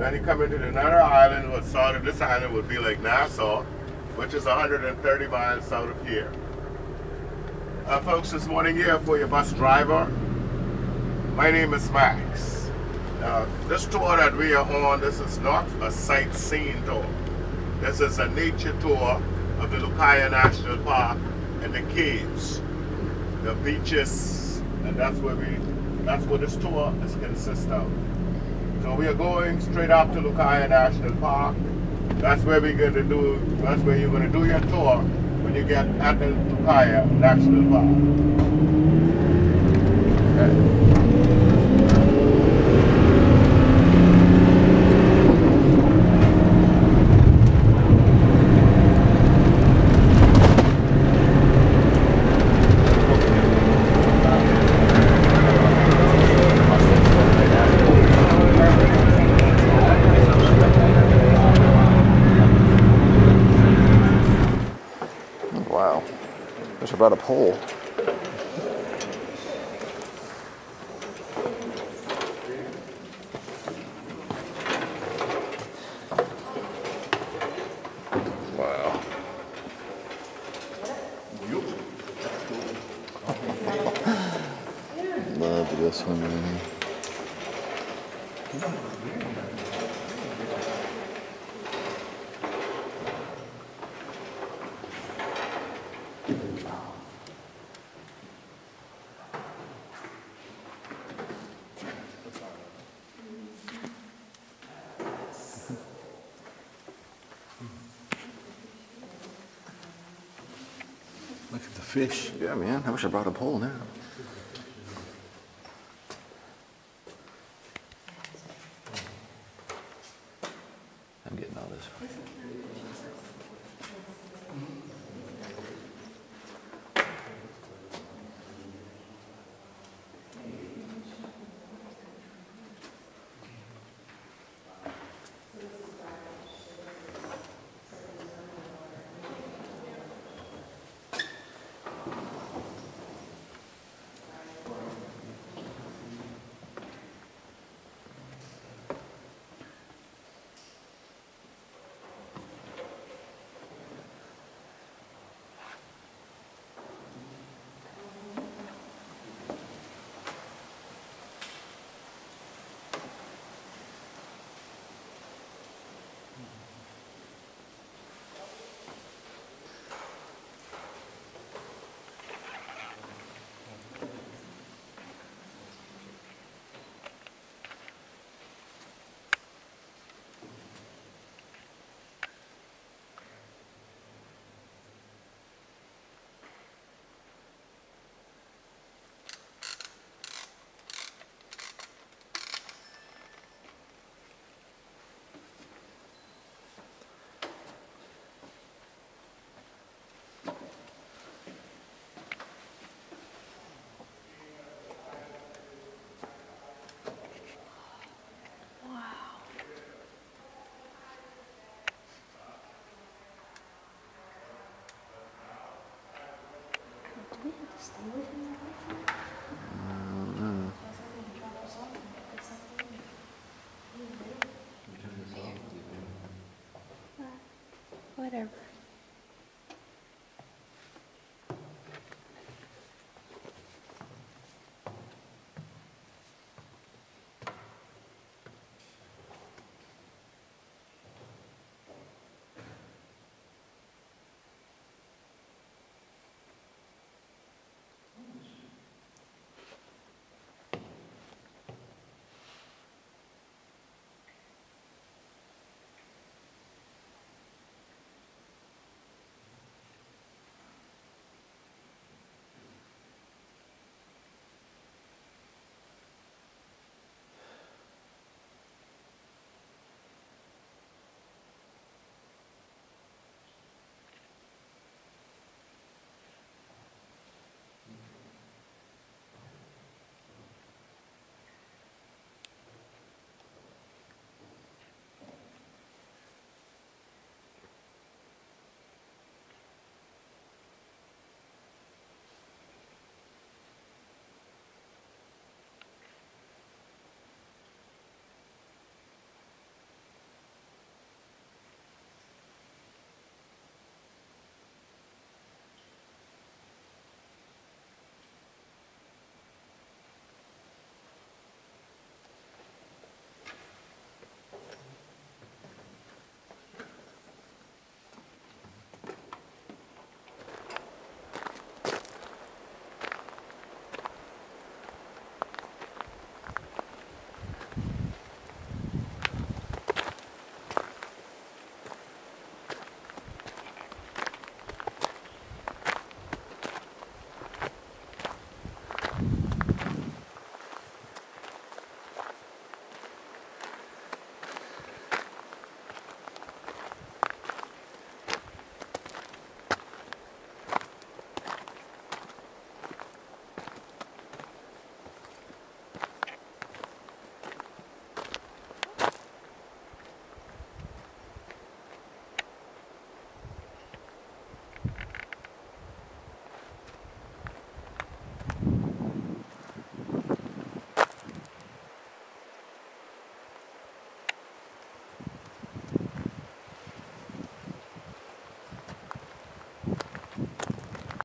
Then you come into another island, what sort of this island would be like Nassau, which is 130 miles south of here. Uh, folks, this morning here for your bus driver, my name is Max. Now, this tour that we are on, this is not a sightseeing tour. This is a nature tour of the Lucaya National Park and the caves, the beaches, and that's where we, that's what this tour is consist of. So we are going straight up to Lucaya National Park. That's where we're going to do, that's where you're going to do your tour when you get at the Lucaya National Park. Okay. About a pole. Wow. Love this one. Look fish. Yeah, man. I wish I brought a pole now. I'm getting all this. Mm-hmm. Whatever.